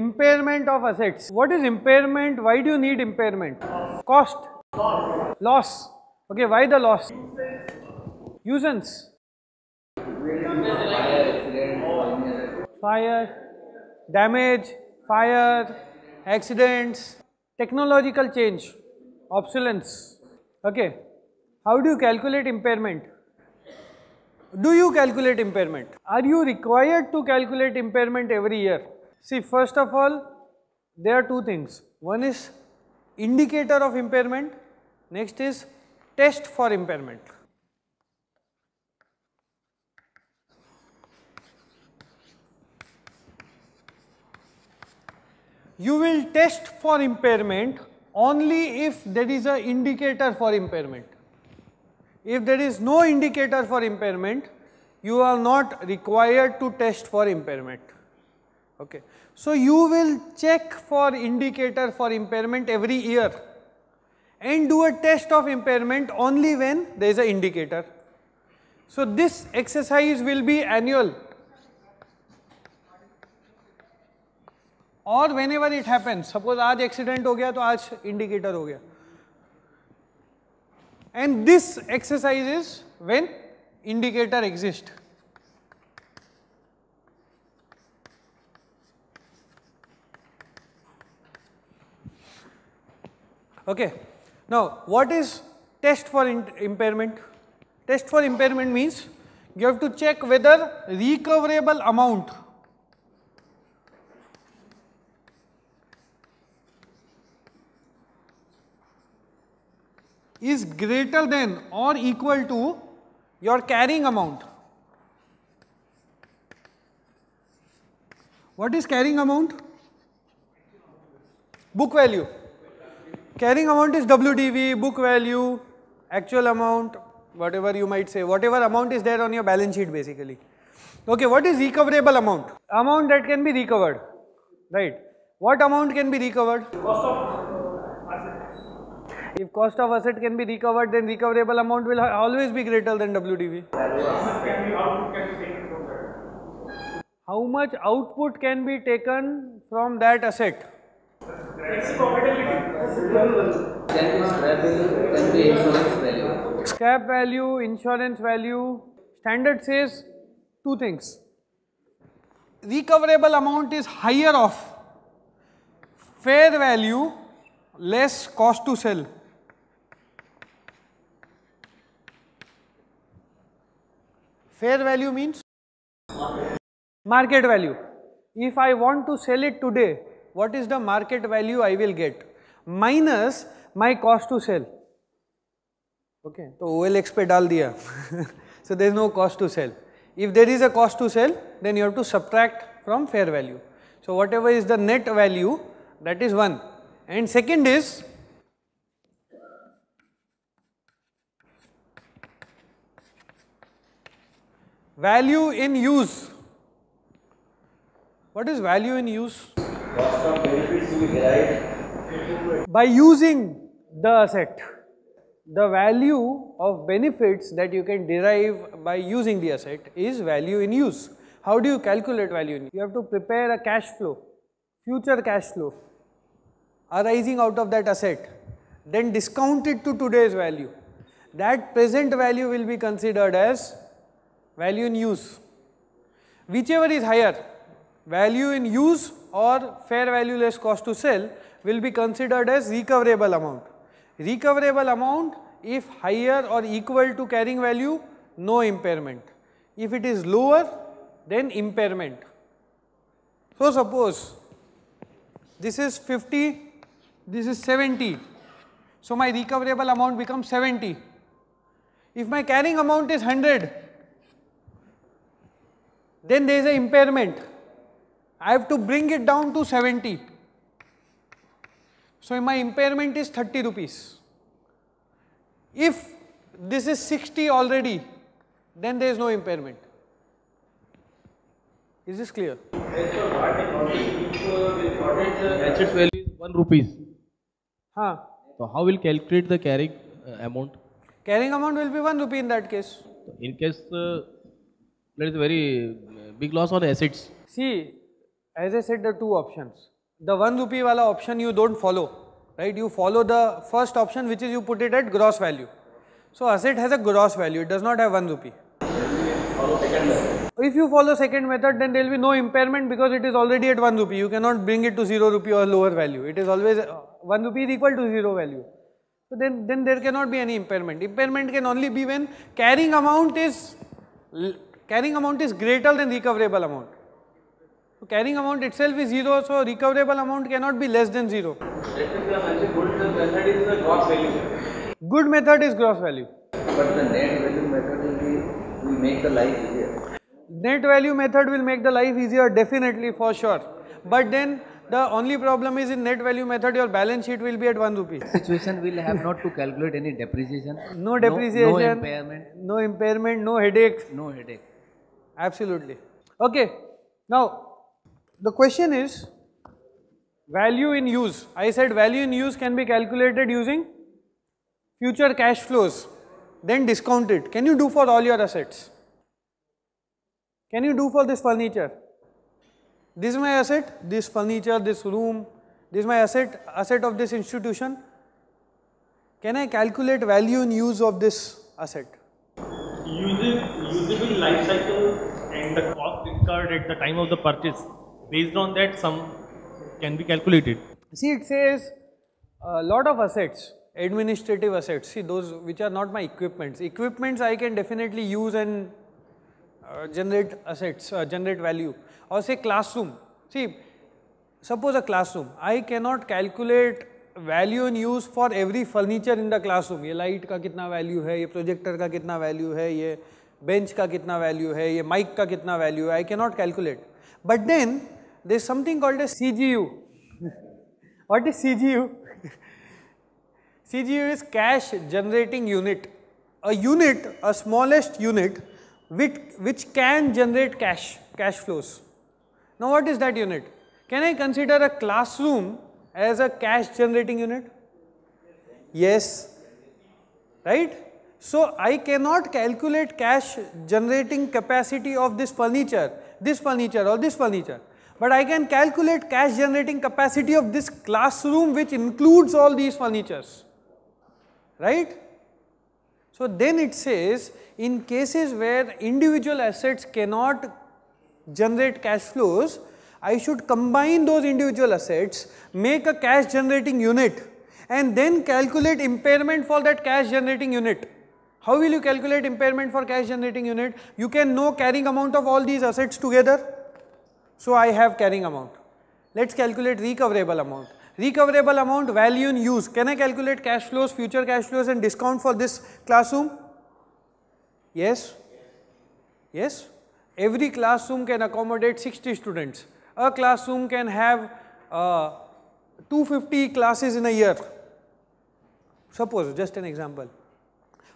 Impairment of assets. What is impairment? Why do you need impairment? Cost. Loss. loss. Okay, why the loss? Usance. Fire, damage, fire, accidents, technological change, obsolescence. Okay. How do you calculate impairment? Do you calculate impairment? Are you required to calculate impairment every year? See, first of all, there are two things. One is indicator of impairment, next is test for impairment. You will test for impairment only if there is a indicator for impairment. If there is no indicator for impairment, you are not required to test for impairment. Okay. So, you will check for indicator for impairment every year and do a test of impairment only when there is an indicator. So, this exercise will be annual or whenever it happens suppose aaj accident ho gaya to aaj indicator ho gaya and this exercise is when indicator exists. Okay now what is test for impairment test for impairment means you have to check whether recoverable amount is greater than or equal to your carrying amount. What is carrying amount? Book value. Carrying amount is WDV, book value, actual amount, whatever you might say, whatever amount is there on your balance sheet basically. Okay, what is recoverable amount? Amount that can be recovered, right? What amount can be recovered? If cost of asset can be recovered, then recoverable amount will always be greater than WDV. How much output can be taken from that asset? Scrap value, insurance value. Standard says two things. Recoverable amount is higher of fair value less cost to sell. Fair value means market value. If I want to sell it today, what is the market value I will get minus my cost to sell. Okay, so OLX पे डाल दिया. so there is no cost to sell. If there is a cost to sell, then you have to subtract from fair value. So whatever is the net value, that is one. And second is Value in use. What is value in use? Cost of benefits to be derived. By using the asset. The value of benefits that you can derive by using the asset is value in use. How do you calculate value in use? You have to prepare a cash flow, future cash flow arising out of that asset, then discount it to today's value. That present value will be considered as value in use. Whichever is higher, value in use or fair value less cost to sell will be considered as recoverable amount. Recoverable amount if higher or equal to carrying value, no impairment. If it is lower, then impairment. So suppose this is 50, this is 70. So my recoverable amount becomes 70. If my carrying amount is 100, then there is an impairment. I have to bring it down to 70. So my impairment is 30 rupees. If this is 60 already, then there is no impairment. Is this clear? Asset value is 1 rupees. Huh. So how will calculate the carrying uh, amount? Carrying amount will be 1 rupee in that case. In case uh, there is a very uh, big loss on assets. See, as I said, the two options. The one rupee wala option you don't follow, right? You follow the first option, which is you put it at gross value. So asset has a gross value; it does not have one rupee. If you follow second method, then there will be no impairment because it is already at one rupee. You cannot bring it to zero rupee or lower value. It is always uh, one rupee is equal to zero value. So then, then there cannot be any impairment. Impairment can only be when carrying amount is carrying amount is greater than recoverable amount. So carrying amount itself is zero, so recoverable amount cannot be less than zero. Good method is gross value. But the net value method will make the life easier. Net value method will make the life easier definitely for sure. But then the only problem is in net value method your balance sheet will be at 1 rupee. situation will have not to calculate any depreciation. No depreciation, No, impairment, no impairment, no headache. no headache. Absolutely. Okay. Now, the question is value in use. I said value in use can be calculated using future cash flows, then discount it. Can you do for all your assets? Can you do for this furniture? This is my asset, this furniture, this room, this is my asset, asset of this institution. Can I calculate value in use of this asset? Using usable life cycle and the cost incurred at the time of the purchase. Based on that, some can be calculated. See, it says a lot of assets, administrative assets. See, those which are not my equipments. Equipments I can definitely use and uh, generate assets, uh, generate value. Or say classroom. See, suppose a classroom. I cannot calculate value in use for every furniture in the classroom. ये light का कितना value है, ये projector का कितना value है, ये bench का कितना value है, ये mic का कितना value है. I cannot calculate. But then there is something called a CGU. what is CGU? CGU is cash generating unit. A unit, a smallest unit which, which can generate cash, cash flows. Now what is that unit? Can I consider a classroom as a cash generating unit? Yes. Right? So I cannot calculate cash generating capacity of this furniture, this furniture or this furniture. But I can calculate cash generating capacity of this classroom which includes all these furnitures. Right? So then it says in cases where individual assets cannot generate cash flows, I should combine those individual assets, make a cash generating unit and then calculate impairment for that cash generating unit. How will you calculate impairment for cash generating unit? You can know carrying amount of all these assets together. So I have carrying amount. Let's calculate recoverable amount. Recoverable amount value in use. Can I calculate cash flows, future cash flows and discount for this classroom? Yes? Yes? Every classroom can accommodate 60 students. A classroom can have uh, 250 classes in a year. Suppose, just an example.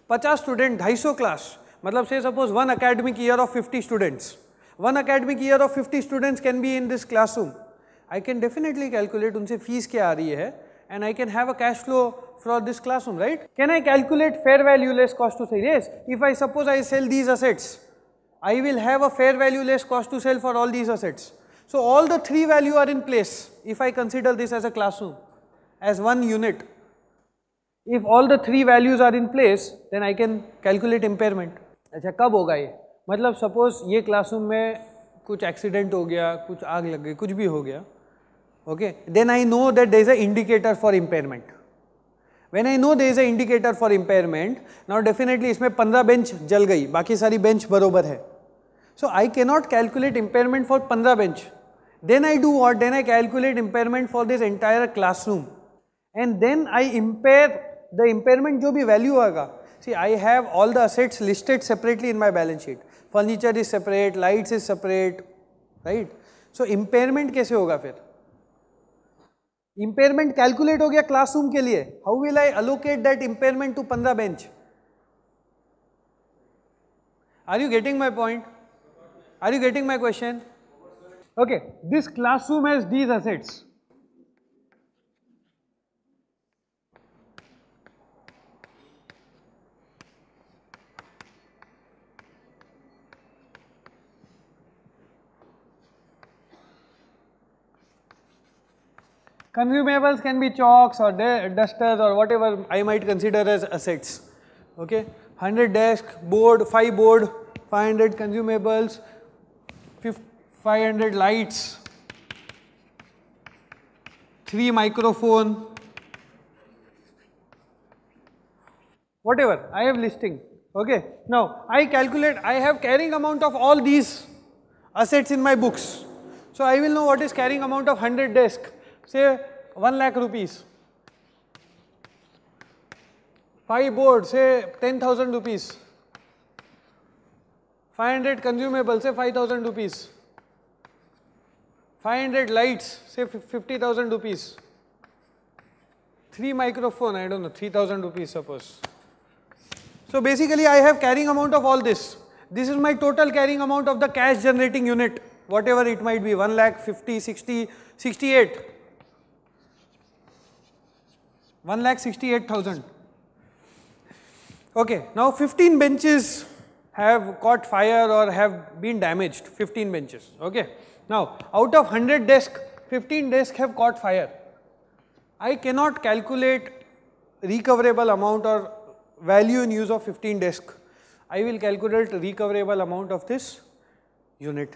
50 student, 250 class. मतलब say suppose one academic year of 50 students. One academic year of 50 students can be in this classroom. I can definitely calculate उनसे fees क्या आ रही है and I can have a cash flow for this classroom, right? Can I calculate fair value less cost to sell? Yes. If I suppose I sell these assets, I will have a fair value less cost to sell for all these assets. So all the three value are in place if I consider this as a classroom, as one unit. If all the three values are in place, then I can calculate impairment. अच्छा कब होगा ये मतलब suppose ये classroom में कुछ accident हो गया, कुछ आग लग गई, कुछ भी हो गया okay then I know that there is a indicator for impairment when I know there is a indicator for impairment now definitely इसमें पंद्रह बेंच जल गई, बाकी सारी बेंच बरोबर है। So I can not calculate impairment for पंद्रह bench then I do what then I calculate impairment for this entire classroom and then I impair the impairment जो भी वैल्यू आएगा. See I have all the assets listed separately in my balance sheet furniture is separate, lights is separate right so impairment कैसे होगा फिर? Impairment calculate हो गया classroom के लिए। How will I allocate that impairment to पंद्रह bench are you getting my point are you getting my question okay this classroom has these assets Consumables can be chalks or dusters or whatever I might consider as assets. Okay, 100 desk, board, 5 board, 500 consumables, 500 lights, 3 microphone, whatever I have listing. Okay, now I calculate, I have carrying amount of all these assets in my books. So I will know what is carrying amount of 100 desk, say 1 lakh rupees. 5 board, say 10,000 rupees. 500 consumable, say 5,000 rupees. 500 lights, say 50,000 rupees. 3 microphone, I don't know, 3,000 rupees suppose. So basically I have carrying amount of all this. This is my total carrying amount of the cash generating unit, whatever it might be, 1 lakh, 50, 60, 68. 1 lakh 68,000. Okay, now 15 benches have caught fire or have been damaged, 15 benches. Okay, now out of 100 desk, 15 desk have caught fire. I cannot calculate recoverable amount or value in use of 15 desk. I will calculate recoverable amount of this unit.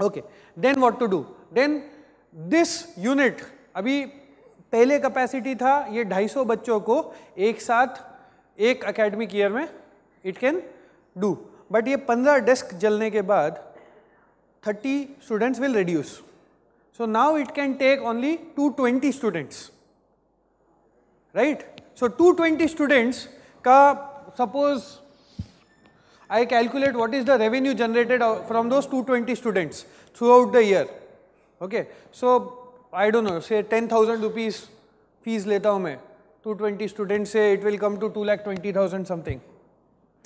Okay, then what to do? Then this unit पहले capacity था, ये 250 बच्चों को एक साथ, एक academic year में it can do but ये 15 डेस्क जलने के बाद 30 students will reduce so now it can take only 220 students right so 220 students का suppose I calculate what is the revenue generated from those 220 students throughout the year okay so I don't know, say 10,000 rupees fees leta hu main. 220 students say it will come to 2 lakh 20,000 something.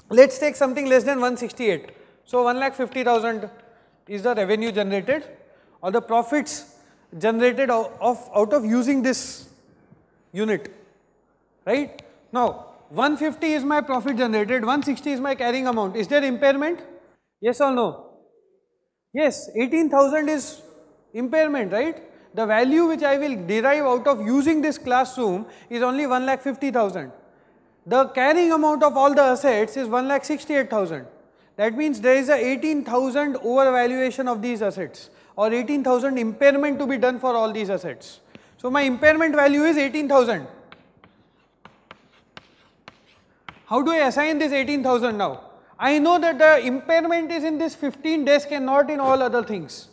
Let's take something less than 168. So 1 lakh 50,000 is the revenue generated or the profits generated out of, out of using this unit, right? Now 150 is my profit generated, 160 is my carrying amount. Is there impairment? Yes or no? Yes, 18,000 is impairment, right? The value which I will derive out of using this classroom is only 1 lakh 50,000. The carrying amount of all the assets is 1 lakh 68,000. That means there is a 18,000 overvaluation of these assets or 18,000 impairment to be done for all these assets. So my impairment value is 18,000. How do I assign this 18,000 now? I know that the impairment is in this 15 desk and not in all other things,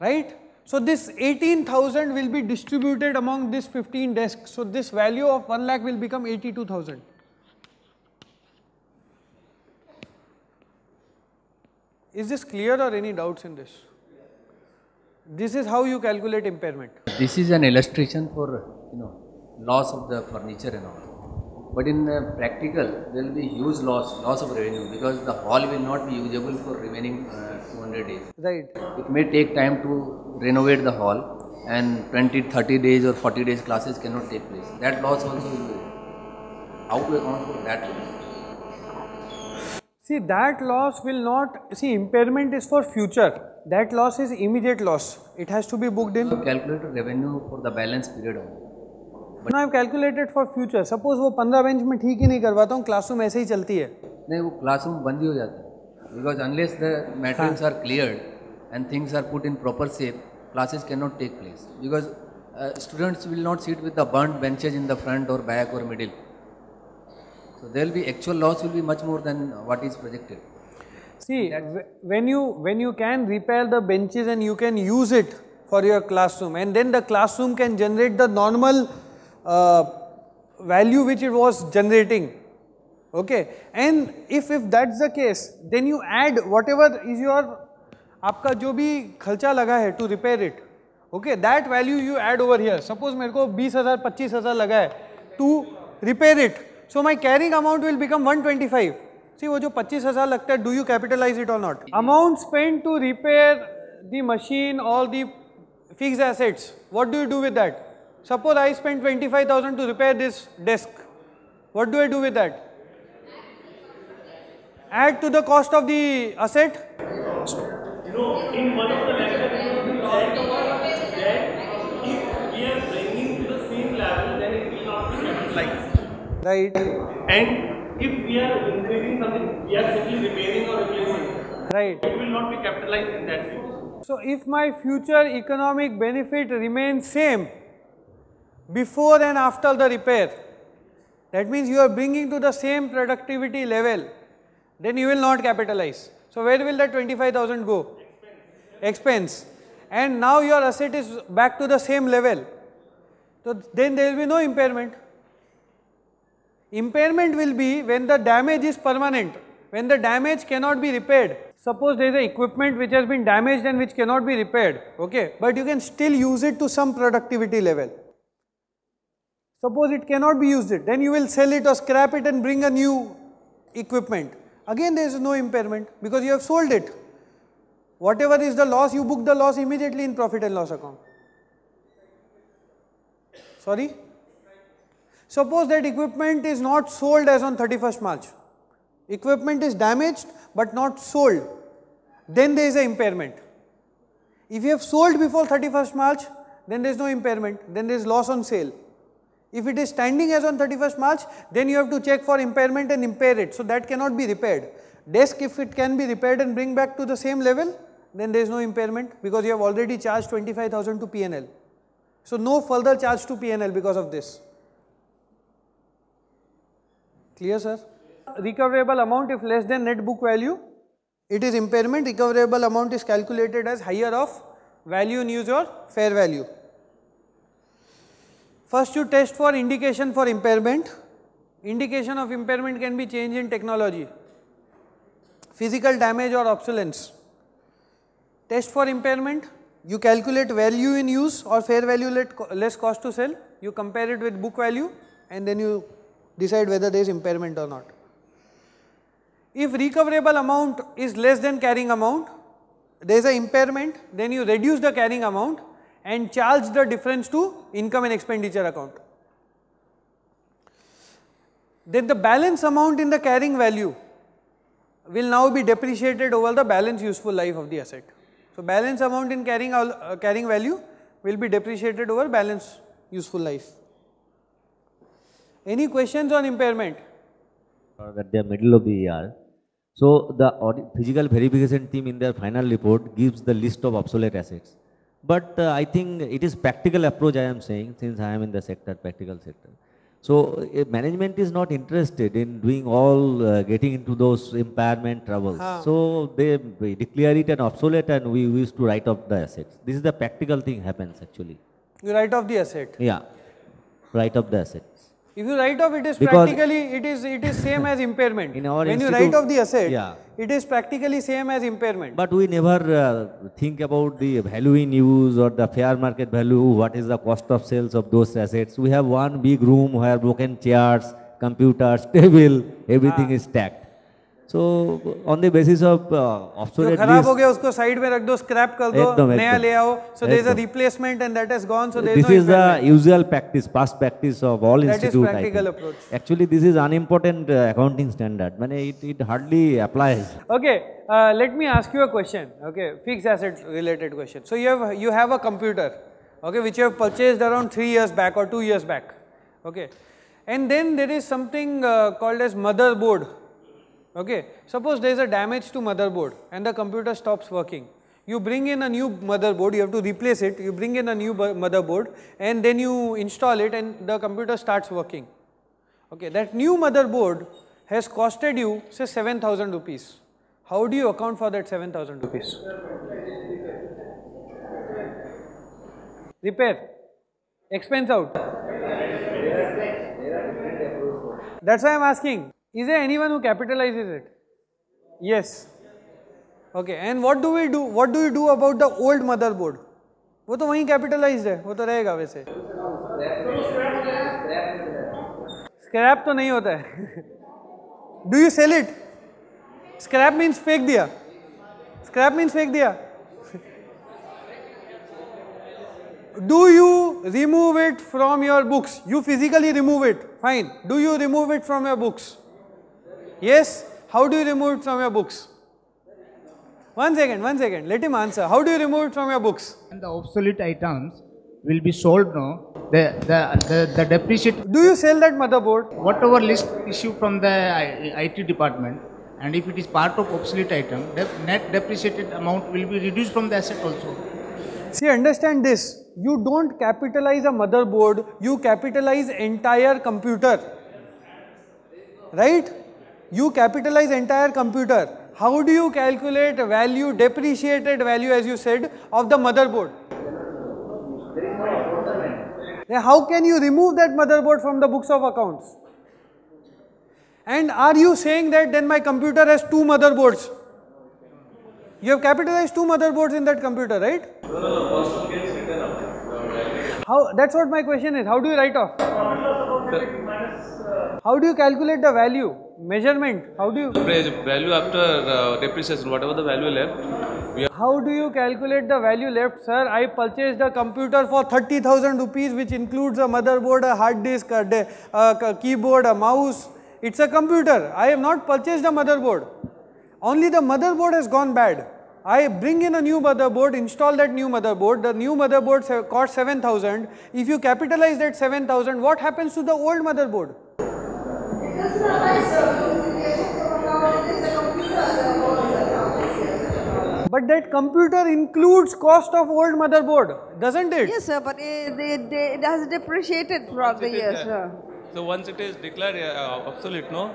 right? So this 18,000 will be distributed among this 15 desks. So this value of 1 lakh will become 82,000. Is this clear or any doubts in this? This is how you calculate impairment. This is an illustration for you know loss of the furniture and all. But in uh, practical, there will be huge loss, loss of revenue because the hall will not be usable for remaining uh, 200 days. Right. It may take time to renovate the hall and 20, 30 days or 40 days classes cannot take place. That loss also will be. How to account for that loss? See that loss will not, see impairment is for future. That loss is immediate loss. It has to be booked in. Calculate revenue for the balance period only. Now I have calculated for future. Suppose वो 15 bench में ठीक ही नहीं करवाता हूँ classroom ऐसे ही चलती है नहीं वो क्लासरूम बंद ही हो जाता है because unless the materials are cleared and things are put in proper shape, classes cannot take place because uh, students will not sit with the burnt benches in the front or back or middle. So there will be actual loss will be much more than what is projected. See, when you when you can repair the benches and you can use it for your classroom, and then the classroom can generate the normal uh, value which it was generating. Okay, and if if that's the case, then you add whatever is your आपका जो भी खर्चा लगा है to repair it okay that value you add over here suppose मेरे को बीस हज़ार, पच्चीस हज़ार लगा है to repair it so my carrying amount will become one twenty five see वो जो पच्चीस हज़ार लगता है डू यू कैपिटलाइज इट और not amount spend to repair the machine और the fix assets what do you do with that suppose I spend twenty five thousand to repair this desk what do I do with that add to the cost of the asset? No, in one of the lectures, if we are bringing to the same level, then it will not be capitalized. Right. And if we are increasing something, we are simply repairing or replacing. Right. It will not be capitalized in that sense. So, if my future economic benefit remains same before and after the repair, that means you are bringing to the same productivity level, then you will not capitalize. So where will that 25,000 go? Expense. And now your asset is back to the same level. So then there will be no impairment. Impairment will be when the damage is permanent, when the damage cannot be repaired. Suppose there is a equipment which has been damaged and which cannot be repaired, okay, but you can still use it to some productivity level. Suppose it cannot be used it, then you will sell it or scrap it and bring a new equipment. Again there is no impairment because you have sold it. Whatever is the loss, you book the loss immediately in profit and loss account. Sorry? Suppose that equipment is not sold as on 31st March. Equipment is damaged but not sold. Then there is a impairment. If you have sold before 31st March, then there is no impairment, then there is loss on sale. If it is standing as on 31st March, then you have to check for impairment and impair it. So that cannot be repaired. Desk if it can be repaired and bring back to the same level, then there is no impairment because you have already charged 25,000 to PNL. So no further charge to PNL because of this. Clear sir? Recoverable amount if less than net book value, it is impairment. Recoverable amount is calculated as higher of value in use or fair value. First you test for indication for impairment. Indication of impairment can be change in technology, physical damage or obsolescence. Test for impairment, you calculate value in use or fair value less cost to sell, you compare it with book value and then you decide whether there is impairment or not. If recoverable amount is less than carrying amount, there is a impairment, then you reduce the carrying amount and charge the difference to income and expenditure account. Then the balance amount in the carrying value will now be depreciated over the balance useful life of the asset. So, balance amount in carrying, uh, carrying value will be depreciated over balance useful life. Any questions on impairment? At the middle of the year. So the physical verification team in their final report gives the list of obsolete assets. But uh, I think it is practical approach I am saying since I am in the sector, practical sector. So uh, management is not interested in doing all, uh, getting into those impairment troubles. Ah. So they, they declare it an obsolete and we used to write off the assets. This is the practical thing happens actually. You write off the asset. Yeah, write off the assets. If you write off, it is Because- practically, it is, it is same as impairment. In our when you write off the asset, Yeah. it is practically same as impairment. But we never uh, think about the value in use or the fair market value, what is the cost of sales of those assets. We have one big room where broken chairs, computers, table, everything Ah. is stacked. So on the basis of uh, जो obsolete खराब हो list, गया उसको side में रख दो scrap कर दो एकदम, नया एकदम। ले आओ सो देयर इज अ एकदम। Replacement and that has gone so there this is is the usual practice, past practice of all That is institutes. I practical think. approach. Actually, this is unimportant uh, accounting standard. Man, it, it hardly applies. Okay, uh, let me ask you a question. Okay, fixed asset related question. So you have you have a computer, okay, which you have purchased around three years back or two years back. Okay, and then there is something uh, called as motherboard. Okay, suppose there is a damage to motherboard and the computer stops working. You bring in a new motherboard, you have to replace it, you bring in a new motherboard and then you install it and the computer starts working. Okay, that new motherboard has costed you say 7000 rupees. How do you account for that 7000 rupees? Repair, expense out. That's why I'm asking. is there anyone who capitalizes it? Yes. Okay, and what do we do, what do you do about the old motherboard? वो तो वहीं capitalised है, वो तो रहेगा वैसे। Scrap तो नहीं होता है। Do you sell it scrap means फेंक दिया। स्क्रैप मीन्स फेंक दिया। Do you remove it from your books you physically remove it fine do you remove it from your books yes how do you remove it from your books one second one second let him answer how do you remove it from your books And the obsolete items will be sold now the, the, the, the depreciate, Do you sell that motherboard? whatever list issue from the IT department, and if it is part of obsolete item, the net depreciated amount will be reduced from the asset also. See, understand this. You don't capitalize a motherboard, you capitalize entire computer. Right? You capitalize entire computer. How do you calculate value, depreciated value as you said, of the motherboard? How can you remove that motherboard from the books of accounts? And are you saying that then my computer has two motherboards? You have capitalized two motherboards in that computer, right? How, that's what my question is. How do you write off? How do you calculate the value? Measurement? How do you? value after uh, depreciation, whatever the value left, How do you calculate the value left, sir? I purchased a computer for 30,000 rupees, which includes a motherboard, a hard disk, a, a keyboard, a mouse. It's a computer. I have not purchased a motherboard. Only the motherboard has gone bad. I bring in a new motherboard, install that new motherboard. The new motherboard cost 7,000. If you capitalize that 7,000, what happens to the old motherboard? But that computer includes cost of old motherboard, doesn't it? Yes, sir, but it, it, it has depreciated throughout the years, sir. so once it is declared uh, obsolete, no?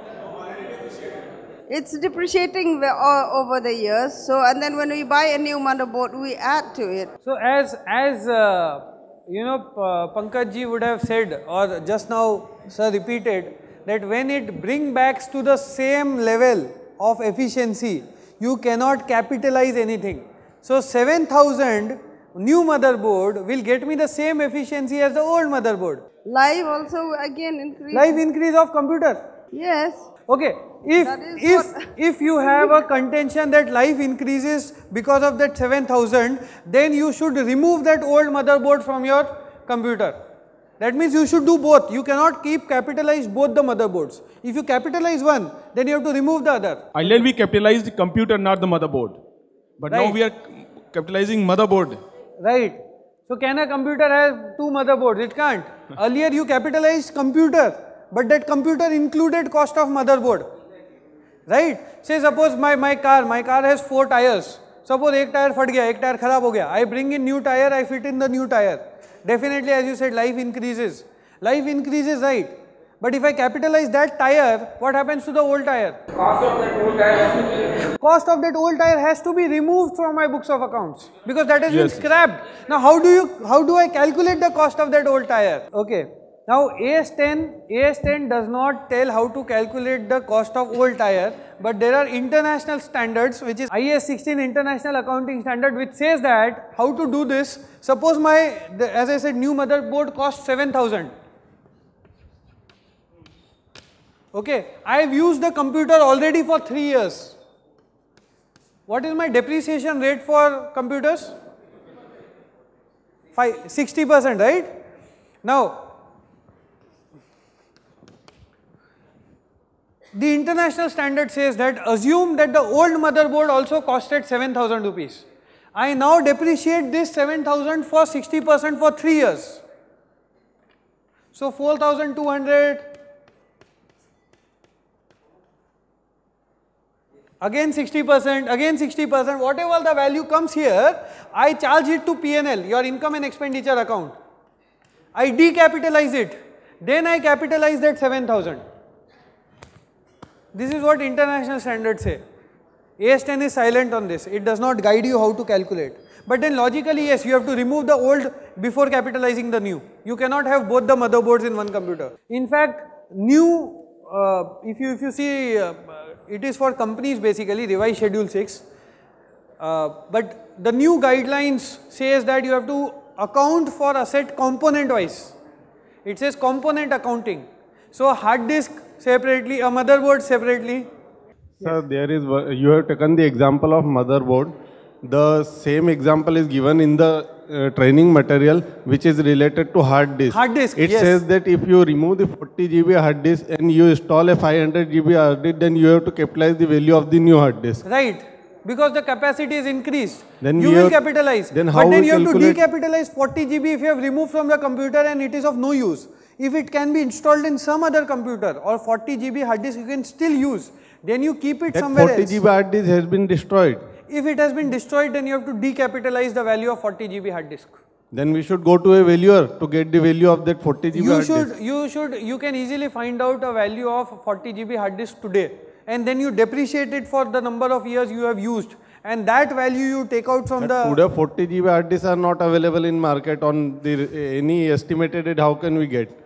It's depreciating ve- o- over the years. So, and then when we buy a new motherboard, we add to it. So as as uh, you know, uh, Pankaj ji would have said, or just now sir repeated, that when it bring backs to the same level of efficiency, you cannot capitalize anything. So 7000 new motherboard will get me the same efficiency as the old motherboard. Live also again increase. Life increase of computer. Yes. Okay, if if if you have a contention that life increases because of that 7000, then you should remove that old motherboard from your computer. That means you should do both. You cannot keep capitalize both the motherboards. If you capitalize one, then you have to remove the other. Earlier we capitalized the computer, not the motherboard. But right. now we are capitalizing motherboard. Right. So can a computer have two motherboards? It can't. Earlier you capitalized computer, but that computer included cost of motherboard. Right? Say suppose my, my car, my car has four tires. Suppose एक tyre फट गया एक tyre खराब हो गया I bring in new tire, I fit in the new tire. Definitely as you said life increases. Life increases right. But if I capitalize that tire, what happens to the old tire? Cost of that old tire Cost of that old tire has to be removed from my books of accounts because that has Yes. been scrapped. Now how do you how do I calculate the cost of that old tire? Okay. Now AS10 AS10 does not tell how to calculate the cost of old tire, but there are international standards which is IAS 16 International Accounting Standard which says that how to do this. Suppose my the, as I said new motherboard cost 7000. Okay, I have used the computer already for 3 years. What is my depreciation rate for computers? Five, 60%, right? Now, the international standard says that assume that the old motherboard also costed 7000 rupees. I now depreciate this 7000 for 60% for 3 years. So 4200 again 60%, again 60%, whatever the value comes here, I charge it to PNL, your income and expenditure account. I decapitalize it, then I capitalize that 7000. This is what international standards say. AS10 is silent on this, it does not guide you how to calculate. But then logically, yes, you have to remove the old before capitalizing the new. You cannot have both the motherboards in one computer. In fact, new, uh, if you if you see, uh, it is for companies basically, revised schedule 6. Uh, but the new guidelines says that you have to account for asset component wise. It says component accounting. So hard disk separately, a motherboard separately. Sir, there is, you have taken the example of motherboard. The same example is given in the uh, training material which is related to hard disk. Hard disk, It yes. says that if you remove the 40 GB hard disk and you install a 500 GB hard disk, then you have to capitalize the value of the new hard disk. Right. because the capacity is increased. Then you will have- capitalize. then how but then you have to decapitalize 40 GB if you have removed from the computer and it is of no use. If it can be installed in some other computer or 40 GB hard disk you can still use. Then you keep it That somewhere 40 else. GB hard disk has been destroyed. If it has been destroyed then you have to decapitalize the value of 40 GB hard disk. Then we should go to a valuer to get the value of that 40 GB You hard should, disk. you should, you should you can easily find out a value of 40 GB hard disk today and then you depreciate it for the number of years you have used and that value you take out from the Today 40 GB hard disks are not available in market on the any estimated rate. How can we get?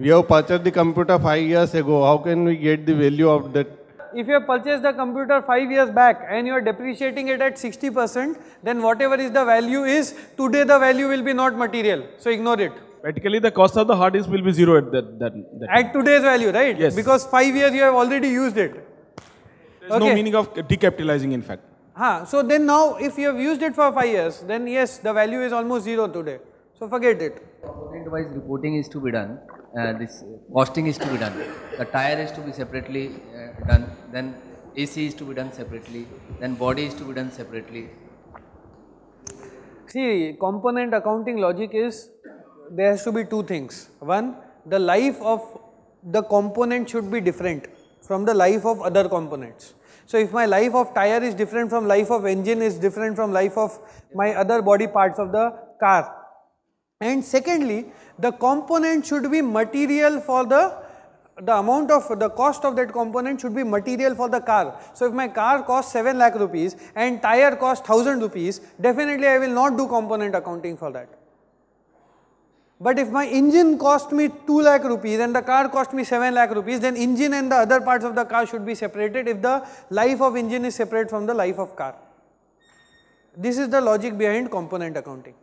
We have purchased the computer five years ago. How can we get the value of that? if you have purchased the computer 5 years back and you are depreciating it at 60% then whatever is the value is today the value will be not material so ignore it Practically, the cost of the hard disk will be zero at that. that, that at today's value right Yes. because 5 years you have already used it There's no meaning of decapitalizing, in fact. Huh, so then now if you have used it for 5 years then yes the value is almost zero today so forget it Component wise reporting is to be done, uh, this costing is to be done, the tire is to be separately uh, done, then AC is to be done separately, then body is to be done separately. See, component accounting logic is there has to be two things. One, the life of the component should be different from the life of other components. So, if my life of tire is different from life of engine is different from life of my other body parts of the car. And secondly, the component should be material for the the amount of the cost of that component should be material for the car. So, if my car costs 7 lakh rupees and tire costs 1000 rupees, definitely I will not do component accounting for that. But if my engine cost me 2 lakh rupees and the car cost me 7 lakh rupees, then engine and the other parts of the car should be separated if the life of engine is separate from the life of car. This is the logic behind component accounting.